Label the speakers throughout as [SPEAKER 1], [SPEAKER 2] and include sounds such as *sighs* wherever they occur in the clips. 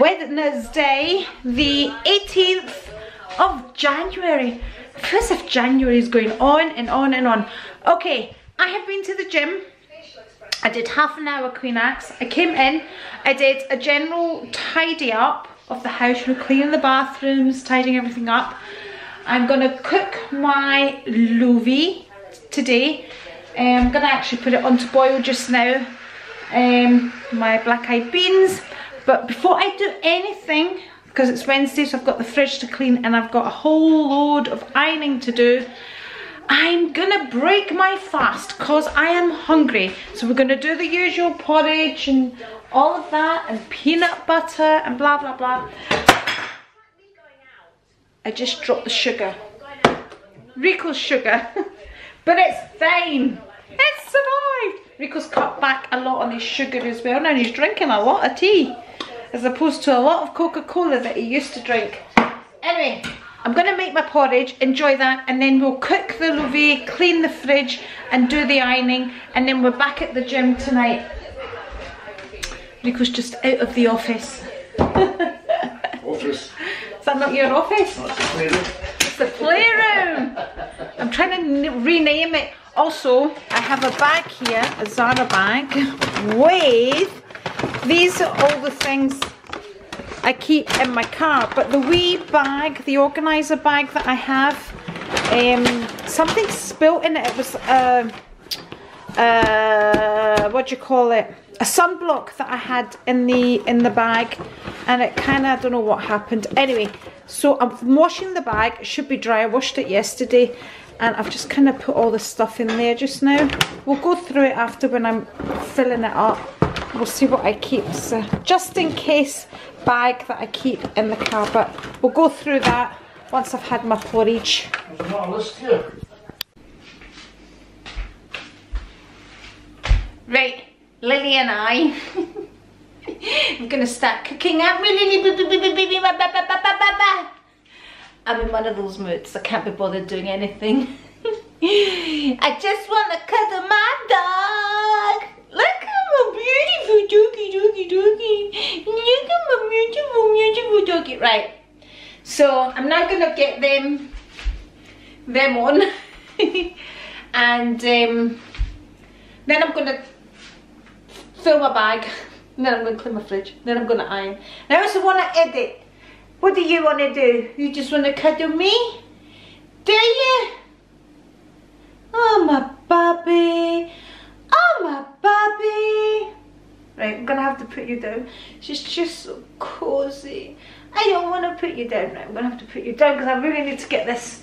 [SPEAKER 1] Wednesday, the 18th of January. 1st of January is going on and on and on. Okay, I have been to the gym. I did half an hour Queen Axe. I came in, I did a general tidy up of the house, you know, cleaning the bathrooms, tidying everything up. I'm gonna cook my louvi today. I'm gonna actually put it on to boil just now. Um, my black eyed beans. But before I do anything, because it's Wednesday, so I've got the fridge to clean and I've got a whole load of ironing to do, I'm gonna break my fast because I am hungry. So we're gonna do the usual porridge and all of that and peanut butter and blah blah blah. I just dropped the sugar. Rico's sugar. *laughs* but it's fine. It's. Rico's cut back a lot on his sugar as well now he's drinking a lot of tea as opposed to a lot of Coca-Cola that he used to drink. Anyway, I'm going to make my porridge, enjoy that, and then we'll cook the louvi, clean the fridge, and do the ironing, and then we're back at the gym tonight. Rico's just out of the office. *laughs*
[SPEAKER 2] office.
[SPEAKER 1] Is that not your office?
[SPEAKER 2] That's the playroom.
[SPEAKER 1] It's the playroom. I'm trying to rename it. Also, I have a bag here, a Zara bag, with, these are all the things I keep in my car. But the wee bag, the organizer bag that I have, um, something spilt in it. It was, uh, uh, what do you call it? A sunblock that I had in the in the bag, and it kind of I don't know what happened. Anyway, so I'm washing the bag. It should be dry. I washed it yesterday, and I've just kind of put all the stuff in there just now. We'll go through it after when I'm filling it up. We'll see what I keep. So just in case bag that I keep in the car, but we'll go through that once I've had my porridge.
[SPEAKER 2] There's not a list here.
[SPEAKER 1] Right, Lily and I. *laughs* I'm gonna start cooking up my Lily I'm in one of those moods. I can't be bothered doing anything. *laughs* I just want to cuddle my dog. Look at my beautiful doggy doggy doggy. Look at my beautiful beautiful doggy. Right. So I'm now gonna get them them on *laughs* and um, then I'm gonna fill my bag then I'm going to clean my fridge then I'm going to iron and I also want to edit what do you want to do? You just want to cuddle me? Do you? Oh my baby oh my baby right I'm gonna have to put you down. She's just so cozy. I don't want to put you down. Right I'm gonna have to put you down because I really need to get this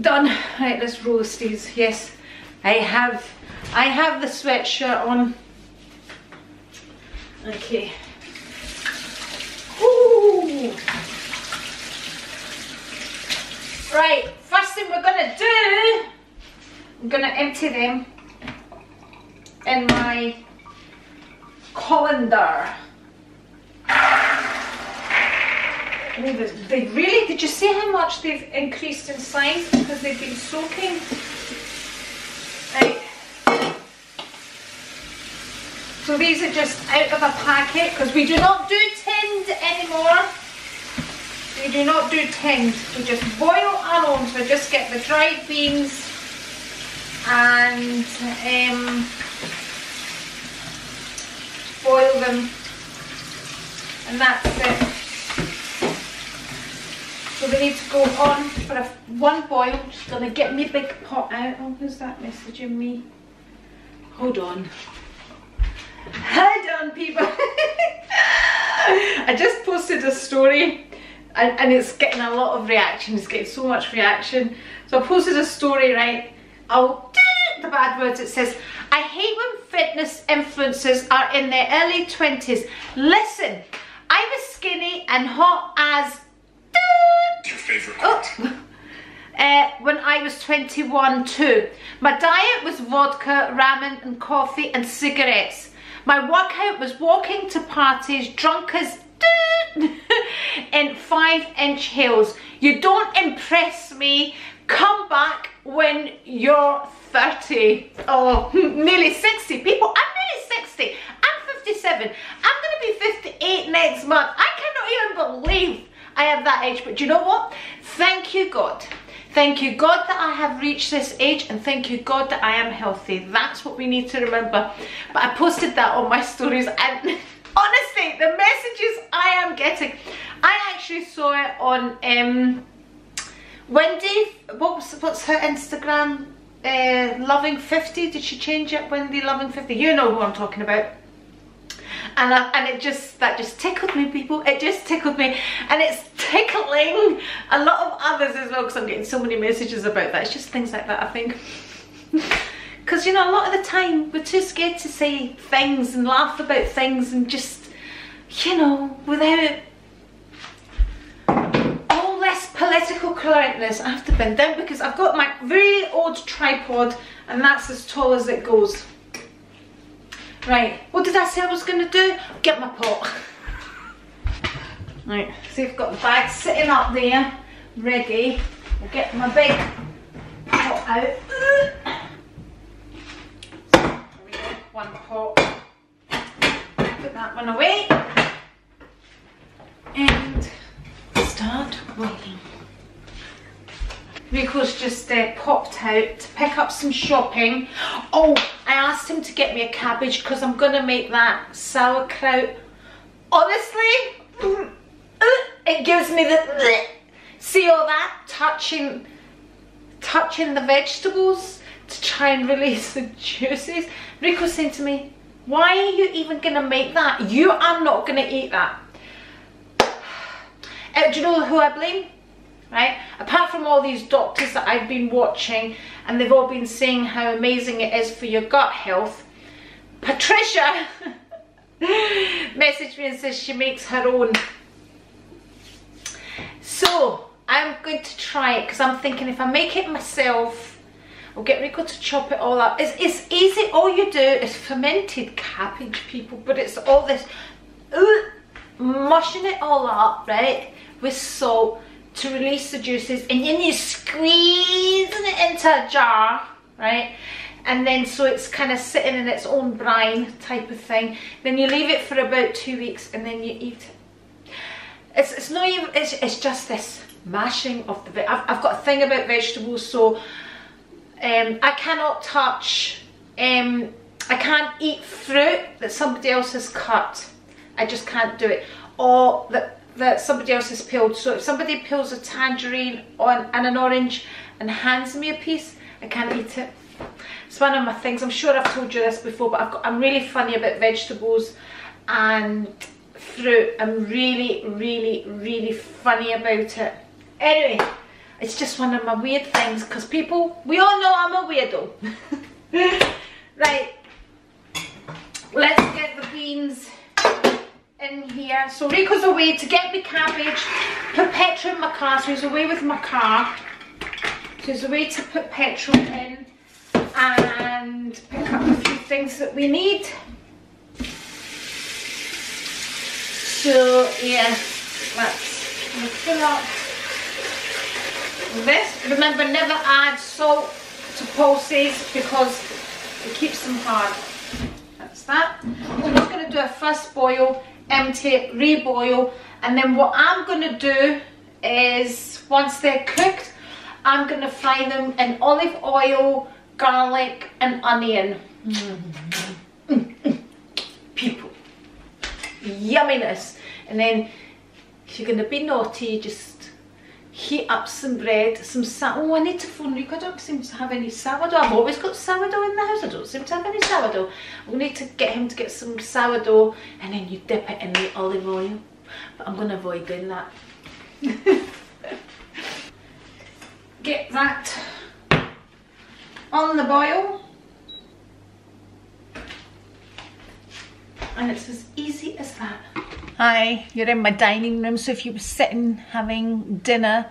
[SPEAKER 1] done. Right let's roast these yes I have I have the sweatshirt on. Okay. Right, first thing we're gonna do, I'm gonna empty them in my colander. Oh, they, they really, did you see how much they've increased in size because they've been soaking? Right. So these are just out of a packet because we do not do tinned anymore. We do not do tinned. We just boil our own. So just get the dried beans and um, boil them and that's it. So they need to go on for a, one boil. Just gonna get me big pot out. Oh, who's that messaging me? Hold on. Hold on people. *laughs* I just posted a story and, and, it's getting a lot of reaction. It's getting so much reaction. So I posted a story, right? I'll do the bad words. It says, I hate when fitness influencers are in their early 20s. Listen, I was skinny and hot as
[SPEAKER 2] Your favorite
[SPEAKER 1] Oh. *laughs* Uh, when I was 21 too. My diet was vodka, ramen and coffee and cigarettes. My workout was walking to parties drunk as *laughs* in five inch heels. You don't impress me. Come back when you're 30. Oh, nearly 60. People, I'm nearly 60. I'm 57. I'm going to be 58 next month. I cannot even believe I have that age. But you know what? Thank you, God. Thank you, God, that I have reached this age, and thank you, God, that I am healthy. That's what we need to remember. But I posted that on my stories, and *laughs* honestly, the messages I am getting, I actually saw it on um, Wendy. What's what's her Instagram? Uh, loving 50 did she change it wendy loving 50 you know who i'm talking about. And I, and it just that just tickled me people. It just tickled me. And it's *laughs* tickling a lot of others as well because I'm getting so many messages about that. It's just things like that I think *laughs* because you know a lot of the time we're too scared to say things and laugh about things and just you know without all this political correctness I have to bend down because I've got my very old tripod and that's as tall as it goes Right, what did I say I was going to do? Get my pot. Right, see I've got the bag sitting up there, ready. I'll get my big pot out. There we go, one. Put that one away. And start rolling. Rico's just uh, popped out to pick up some shopping. Oh, I asked him to get me a cabbage because I'm going to make that sauerkraut. Honestly, *clears throat* it gives me the... *clears throat* See all that? Touching, touching the vegetables to try and release the *laughs* juices. Rico's saying to me, why are you even going to make that? You are not going to eat that. *sighs* Uh, do you know who I blame? right? Apart from all these doctors that I've been watching and they've all been saying how amazing it is for your gut health, Patricia *laughs* messaged me and says she makes her own. So I'm going to try it because I'm thinking if I make it myself, I'll get Rico to chop it all up. It's, it's easy, all you do is fermented cabbage people, but it's all this, uh, mushing it all up, right, with salt, to release the juices and then you squeeze it into a jar, right? And then so it's kind of sitting in its own brine type of thing. Then you leave it for about two weeks and then you eat it. It's, it's not even, it's, it's just this mashing of the, I've, I've got a thing about vegetables so um, I cannot touch, um, I can't eat fruit that somebody else has cut. I just can't do it. Or that that somebody else has peeled. So if somebody peels a tangerine on, and an orange and hands me a piece, I can't eat it. It's one of my things. I'm sure I've told you this before, but got, I'm really funny about vegetables and fruit. I'm really, really, really funny about it. Anyway, it's just one of my weird things because people, we all know I'm a weirdo. *laughs* right, let's get the beans in here. So Rico's away to get the cabbage, put petrol in my car, so he's away with my car. So he's away to put petrol in and pick up a few things that we need. So yeah, let's fill up this. Remember never add salt to pulses because it keeps them hard. That's that. We're just going to do a first boil empty, reboil, and then what I'm gonna do is, once they're cooked, I'm gonna fry them in olive oil, garlic, and onion. *laughs* People, yumminess. And then, if you're gonna be naughty, just heat up some bread, some oh I need to phone Rico, I don't seem to have any sourdough, I've always got sourdough in the house, I don't seem to have any sourdough. We need to get him to get some sourdough and then you dip it in the olive oil, but I'm going to avoid doing that. *laughs* get that on the boil and it's as easy as that. Hi, you're in my dining room, so if you were sitting having dinner,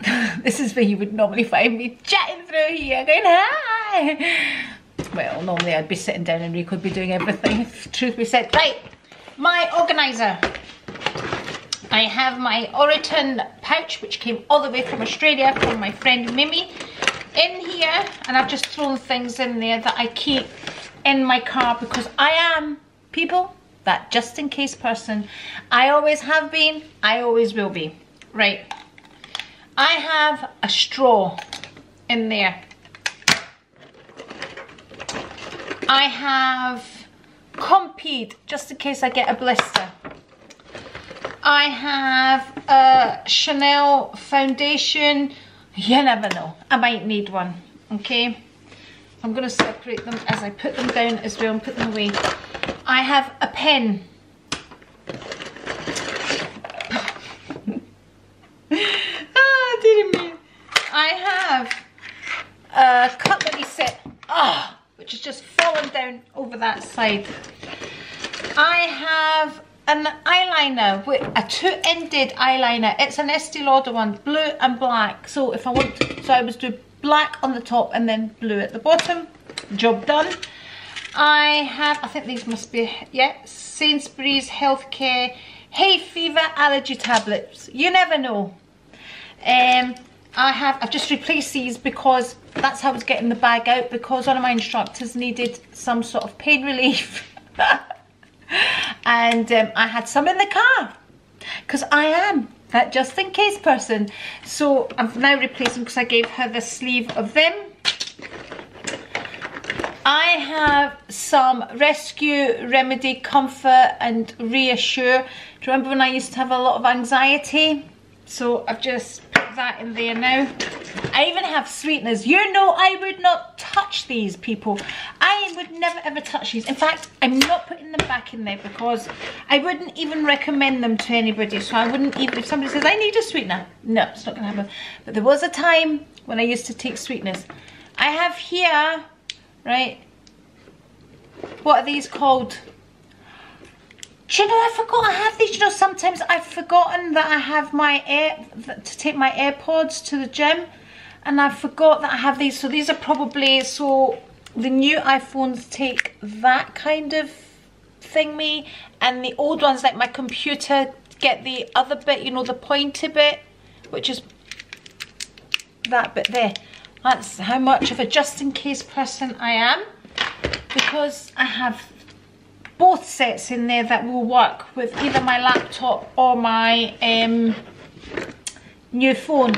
[SPEAKER 1] *laughs* this is where you would normally find me chatting through here, going hi. Well, normally I'd be sitting down and Rico would be doing everything, if truth be said. Right, my organiser. I have my Oroton pouch, which came all the way from Australia from my friend Mimi, in here. And I've just thrown things in there that I keep in my car because I am, people, that just in case person. I always have been, I always will be. Right. I have a straw in there. I have Compeed, just in case I get a blister. I have a Chanel foundation. You never know. I might need one. Okay. I'm to separate them as I put them down as well and put them away. I have a pen. *laughs* ah, dear me. I have a cutlery set. Ah. Oh, which has just fallen down over that side. I have an eyeliner with a two-ended eyeliner. It's an Estee Lauder one, blue and black. So if I want, to, so I was do black on the top and then blue at the bottom. Job done. I have, I think these must be, yeah, Sainsbury's Healthcare Hay Fever Allergy Tablets. You never know. Um, I have, I've just replaced these because that's how I was getting the bag out because one of my instructors needed some sort of pain relief. *laughs* and um, I had some in the car because I am that just in case person. So I've now replaced them because I gave her the sleeve of them. I have some Rescue Remedy Comfort and Reassure. Do you remember when I used to have a lot of anxiety? So I've just put that in there now. I even have sweeteners. You know I would not touch these, people. I would never ever touch these. In fact, I'm not putting them back in there because I wouldn't even recommend them to anybody. So I wouldn't even, if somebody says, I need a sweetener. No, it's not to happen. But there was a time when I used to take sweeteners. I have here, right, what are these called? Do you know, I forgot I have these. You know, sometimes I've forgotten that I have my air, to take my AirPods to the gym. And I forgot that I have these. So these are probably, so the new iPhones take that kind of thing me. And the old ones, like my computer, get the other bit, you know, the pointy bit, which is that bit there. That's how much of a just in case person I am. Because I have both sets in there that will work with either my laptop or my um, new phone.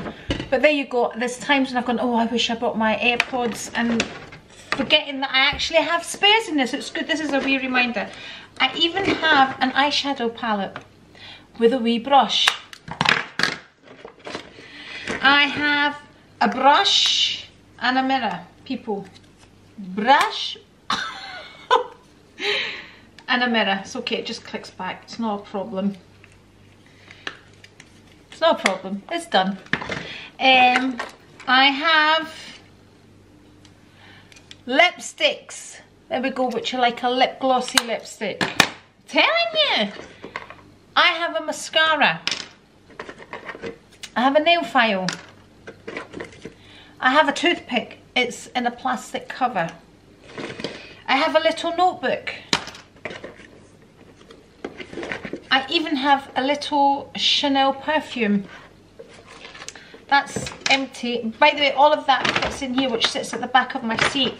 [SPEAKER 1] But there you go. There's times when I've gone, oh, I wish I brought my AirPods and forgetting that I actually have spares in this. It's good. This is a wee reminder. I even have an eyeshadow palette with a wee brush. I have a brush and a mirror, people. Brush *laughs* and a mirror. It's okay, it just clicks back. It's not a problem. It's not a problem. It's done. Um, I have lipsticks. There we go, which are like a lip glossy lipstick. telling you. I have a mascara. I have a nail file. I have a toothpick. It's in a plastic cover. I have a little notebook. I even have a little Chanel perfume. That's empty. By the way, all of that fits in here, which sits at the back of my seat.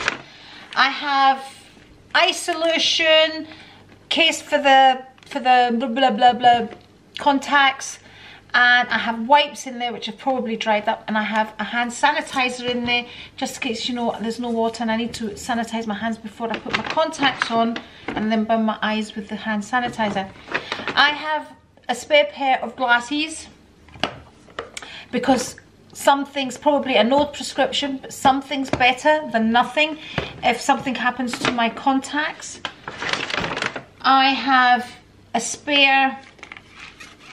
[SPEAKER 1] I have eye solution, case for the for the blah blah blah blah contacts, and I have wipes in there which have probably dried up, and I have a hand sanitizer in there just in case you know there's no water and I need to sanitize my hands before I put my contacts on, and then burn my eyes with the hand sanitizer. I have a spare pair of glasses because something's probably an old prescription, but something's better than nothing if something happens to my contacts. I have a spare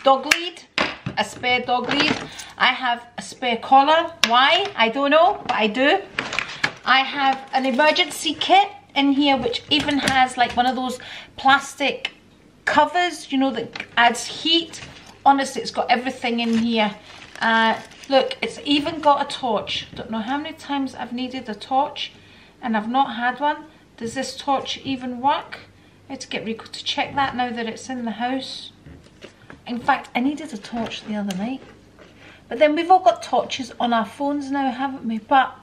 [SPEAKER 1] dog lead, a spare dog lead. I have a spare collar. Why? I don't know, but I do. I have an emergency kit in here which even has like one of those plastic covers, you know, that adds heat. Honestly, it's got everything in here. Uh, look, it's even got a torch. Don't know how many times I've needed a torch and I've not had one. Does this torch even work? I had to get Rico to check that now that it's in the house. In fact, I needed a torch the other night. But then we've all got torches on our phones now, haven't we? But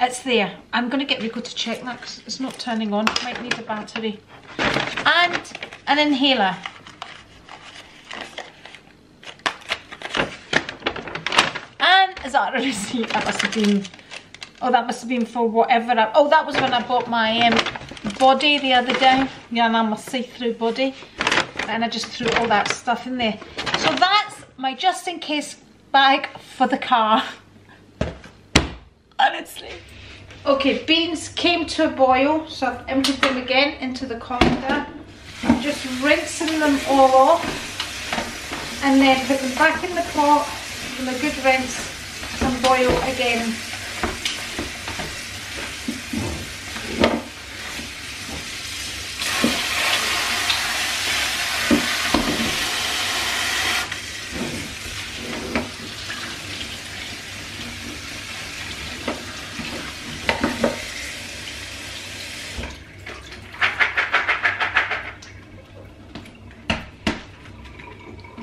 [SPEAKER 1] it's there. I'm going to get Rico to check that because it's not turning on. Might need a battery. and an inhaler. And is that a *laughs* receipt? That must have been, oh that must have been for whatever, I, oh that was when I bought my um, body the other day. Yeah, I'm a see-through body. And I just threw all that stuff in there. So that's my just in case bag for the car. *laughs* Honestly. Okay, beans came to a boil, so I've emptied them again into the colander. I'm just rinsing them all off and then put them back in the pot, give them a good rinse and boil again.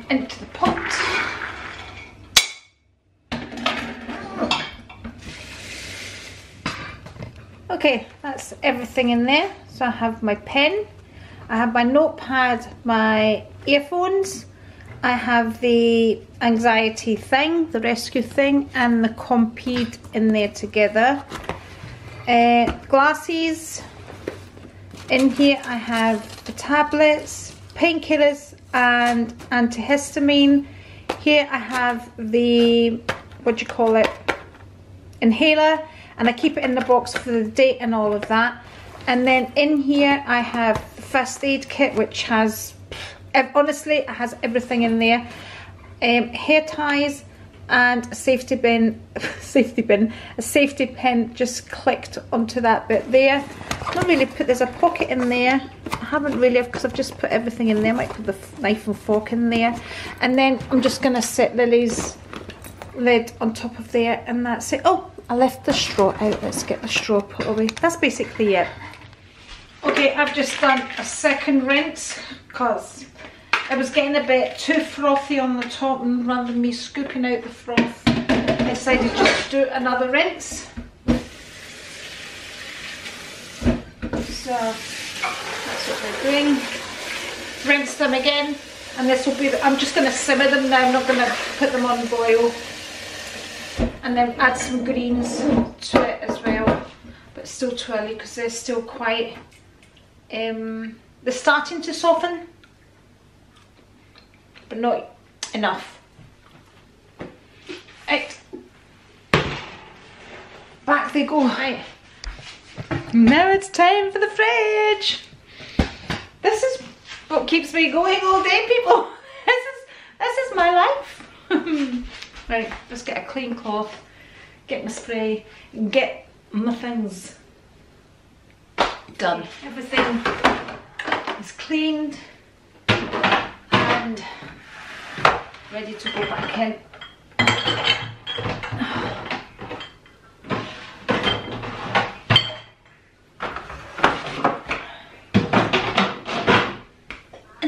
[SPEAKER 1] into the pot. Okay, that's everything in there. So I have my pen, I have my notepad, my earphones, I have the anxiety thing, the rescue thing, and the Compeed in there together. Uh, glasses. In here I have the tablets, painkillers, and antihistamine. Here I have the, what do you call it, inhaler and I keep it in the box for the date and all of that. And then in here I have the first aid kit which has, honestly it has everything in there. Um, hair ties and a safety bin, *laughs* safety bin, a safety pin just clicked onto that bit there. Not really put, there's a pocket in there. I haven't really, because I've just put everything in there. I might put the knife and fork in there. And then I'm just going to set Lily's lid on top of there and that's it. Oh, I left the straw out. Let's get the straw put away. That's basically it. Okay, I've just done a second rinse because it was getting a bit too frothy on the top and rather than me scooping out the froth, I decided just to do another rinse. So that's what we're doing. Rinse them again and this will be, the, I'm just going to simmer them now, I'm not going to put them on boil. And then add some greens to it as well, but still too early because they're still quite, um, they're starting to soften but not enough. Right. Back they go. Right. Now it's time for the fridge. This is what keeps me going all day, people. *laughs* This is this is my life. *laughs* right, let's get a clean cloth, get my spray, get my things done. Everything is cleaned and ready to go back in.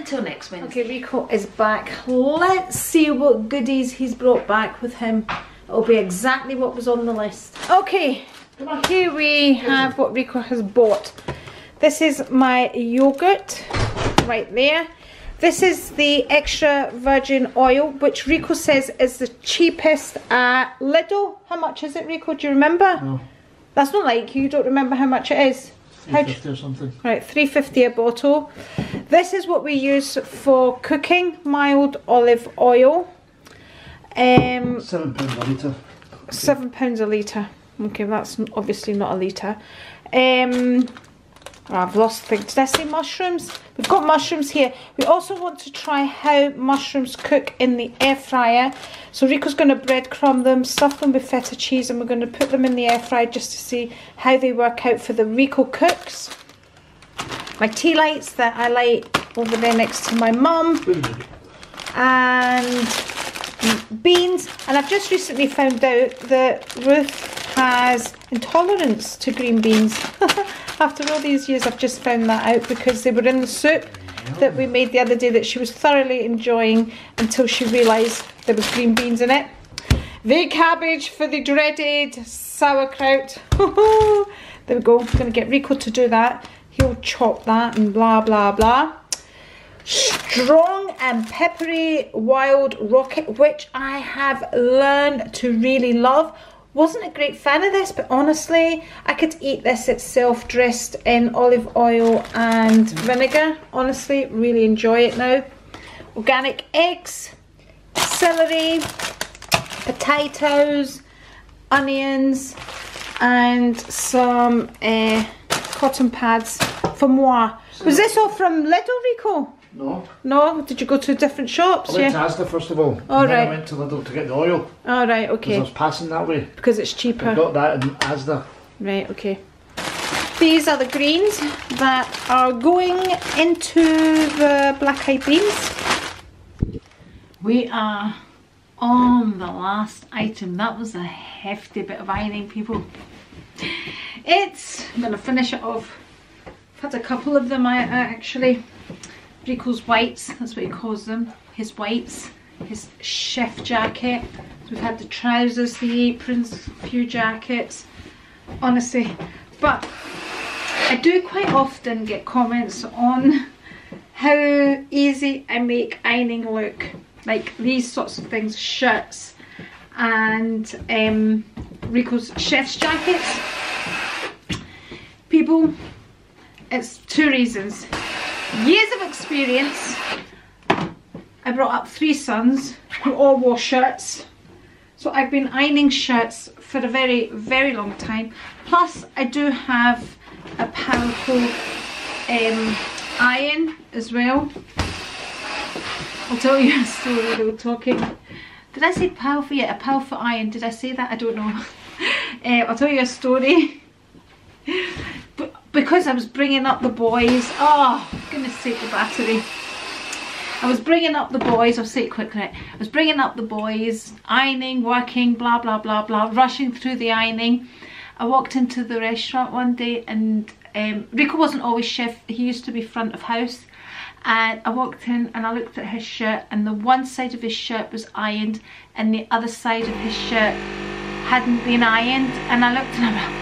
[SPEAKER 1] Until next Wednesday. Okay, Rico is back. Let's see what goodies he's brought back with him. It'll be exactly what was on the list. Okay, here we have what Rico has bought. This is my yogurt right there. This is the extra virgin oil, which Rico says is the cheapest uh, at Lidl. How much is it, Rico? Do you remember?
[SPEAKER 2] No.
[SPEAKER 1] That's not like you don't remember how much it is. How do you-
[SPEAKER 2] 350 or something.
[SPEAKER 1] Right, 350 a bottle. This is what we use for cooking, mild olive oil. Um,
[SPEAKER 2] Seven pounds a litre.
[SPEAKER 1] seven pounds a litre. Okay, that's obviously not a litre. Um, I've lost things. Did I say mushrooms? We've got mushrooms here. We also want to try how mushrooms cook in the air fryer. So Rico's going to breadcrumb them, stuff them with feta cheese, and we're going to put them in the air fryer just to see how they work out for the Rico cooks. My tea lights that I light over there next to my mum and beans and I've just recently found out that Ruth has intolerance to green beans *laughs* after all these years I've just found that out because they were in the soup that we made the other day that she was thoroughly enjoying until she realised there was green beans in it the cabbage for the dreaded sauerkraut *laughs* there we go I'm going to get Rico to do that he'll chop that and blah blah blah. Strong and peppery wild rocket, which I have learned to really love. Wasn't a great fan of this, but honestly, I could eat this itself dressed in olive oil and vinegar. Honestly, really enjoy it now. Organic eggs, celery, potatoes, onions, and some uh, cotton pads for moi. Was this all from Lidl, Rico?
[SPEAKER 2] No.
[SPEAKER 1] No? Did you go to different shops?
[SPEAKER 2] I went
[SPEAKER 1] Yeah.
[SPEAKER 2] to Asda first of all.
[SPEAKER 1] All
[SPEAKER 2] and then. I went to Lidl to get the oil.
[SPEAKER 1] All right, okay.
[SPEAKER 2] Because I was passing that way.
[SPEAKER 1] Because it's cheaper.
[SPEAKER 2] I got that in Asda.
[SPEAKER 1] Right, okay. These are the greens that are going into the black eyed beans. We are on the last item. That was a hefty bit of ironing, people. It's, I'm going to finish it off. I've had a couple of them I, I actually. Rico's whites, that's what he calls them. His whites, his chef jacket. So we've had the trousers, the aprons, a few jackets. Honestly, but I do quite often get comments on how easy I make ironing look. Like these sorts of things, shirts and um, Rico's chef's jackets. People, it's two reasons. Years of experience. I brought up three sons who all wore shirts. So I've been ironing shirts for a very, very long time. Plus I do have a powerful um, iron as well. I'll tell you *laughs* a story were talking. Did I say powerful? Yeah, a powerful iron. Did I say that? I don't know. *laughs* Uh, I'll tell you a story. *laughs* Because I was bringing up the boys. Oh, goodness sake, the battery. I was bringing up the boys, I'll say it quickly. I was bringing up the boys, ironing, working, blah, blah, blah, blah, rushing through the ironing. I walked into the restaurant one day and um, Rico wasn't always chef, he used to be front of house. And I walked in and I looked at his shirt and the one side of his shirt was ironed and the other side of his shirt hadn't been ironed. And I looked and I went,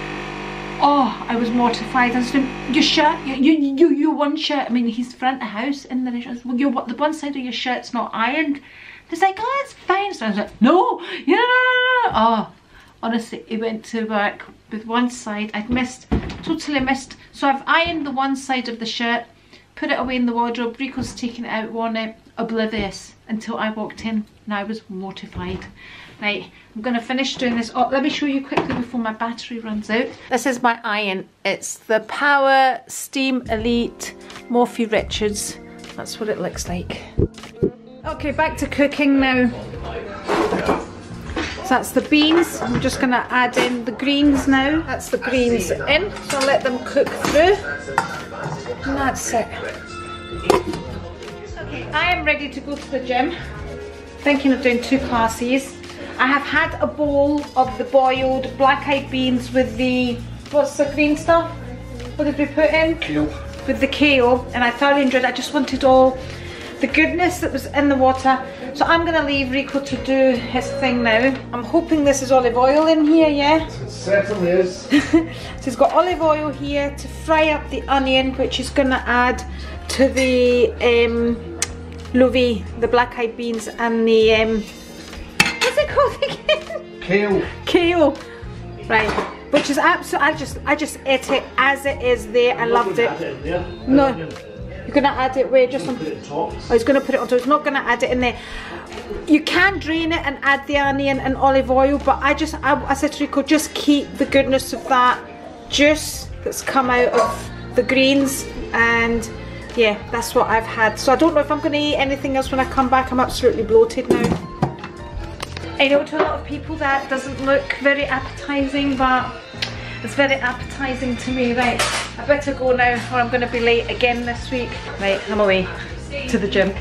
[SPEAKER 1] Oh, I was mortified. I said, your shirt, you, you, you, you one shirt. I mean, he's front of house in the restaurant. Well, your, the one side of your shirt's not ironed. He's like, oh, it's fine. So I was like, no, yeah, no, no, no. Oh, honestly, he went to work with one side. I'd missed, totally missed. So I've ironed the one side of the shirt, put it away in the wardrobe. Rico's taken it out, worn it, oblivious until I walked in and I was mortified. Right, I'm going to finish doing this. Oh, let me show you quickly before my battery runs out. This is my iron. It's the Power Steam Elite Morphy Richards. That's what it looks like. Okay, back to cooking now. So that's the beans. I'm just going to add in the greens now. That's the greens in. So I'll let them cook through. And that's it. Okay, I am ready to go to the gym. Thinking of doing two classes. I have had a bowl of the boiled black-eyed beans with the, what's the green stuff? What did we put in?
[SPEAKER 2] Kale.
[SPEAKER 1] With the kale, and I thoroughly enjoyed it. I just wanted all the goodness that was in the water. So I'm gonna leave Rico to do his thing now. I'm hoping this is olive oil in here, yeah?
[SPEAKER 2] It certainly is. *laughs*
[SPEAKER 1] so he's got olive oil here to fry up the onion, which is gonna add to the um, louvi, the black-eyed beans, and the um, what's it called again?
[SPEAKER 2] Kale.
[SPEAKER 1] Kale. Right, which is absolute. I just, I just ate it as it is there. I loved it.
[SPEAKER 2] It.
[SPEAKER 1] No. You're gonna add it where just on. Oh, he's going to put it on top. He's not going to add it in there. You can drain it and add the onion and olive oil, but I just, I, I said to Rico, just keep the goodness of that juice that's come out of the greens. And yeah, that's what I've had. So I don't know if I'm going to eat anything else when I come back. I'm absolutely bloated now. I know to a lot of people that doesn't look very appetizing, but it's very appetizing to me. Right, I better go now or I'm to be late again this week. Right, I'm away to the gym.